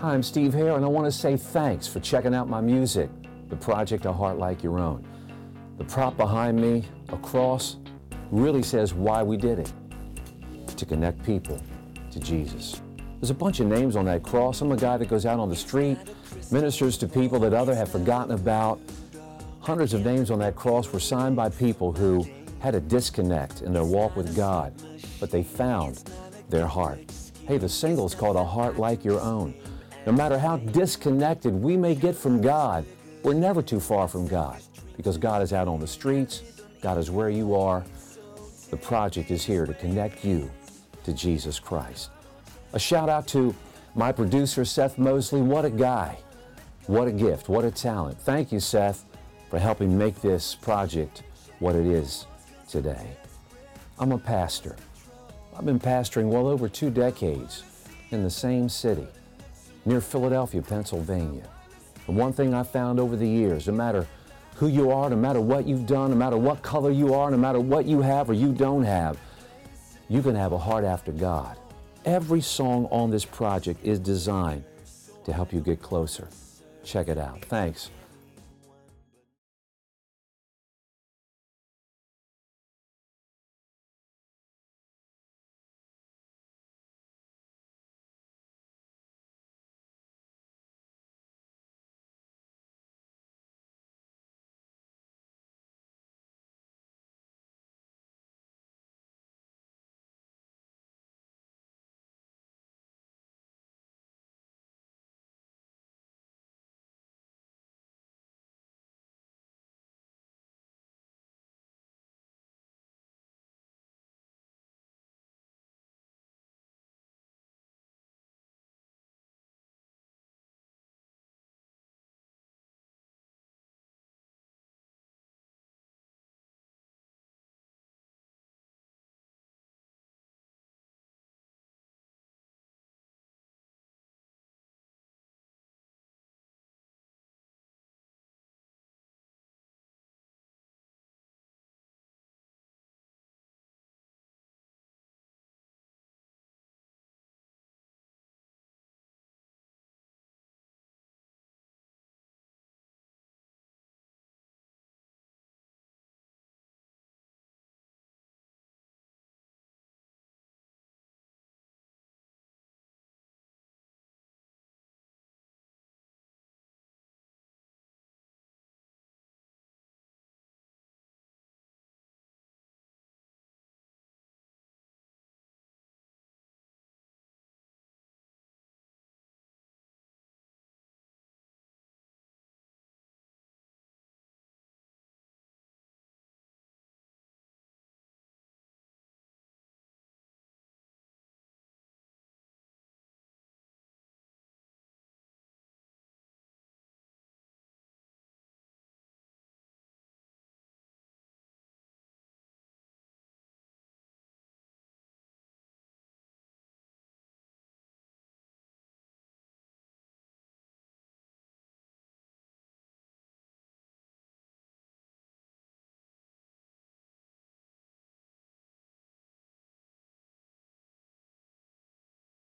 Hi, I'm Steve Hare, and I want to say thanks for checking out my music, the project A Heart Like Your Own. The prop behind me, a cross, really says why we did it to connect people to Jesus. There's a bunch of names on that cross. I'm a guy that goes out on the street, ministers to people that other have forgotten about. Hundreds of names on that cross were signed by people who had a disconnect in their walk with God, but they found their heart. Hey, the single is called A Heart Like Your Own. No matter how disconnected we may get from God, we're never too far from God because God is out on the streets, God is where you are. The project is here to connect you to Jesus Christ. A shout out to my producer, Seth Mosley. What a guy. What a gift. What a talent. Thank you, Seth, for helping make this project what it is today. I'm a pastor. I've been pastoring well over two decades in the same city near Philadelphia, Pennsylvania. And one thing I found over the years, no matter who you are, no matter what you've done, no matter what color you are, no matter what you have or you don't have, you can have a heart after God. Every song on this project is designed to help you get closer. Check it out. Thanks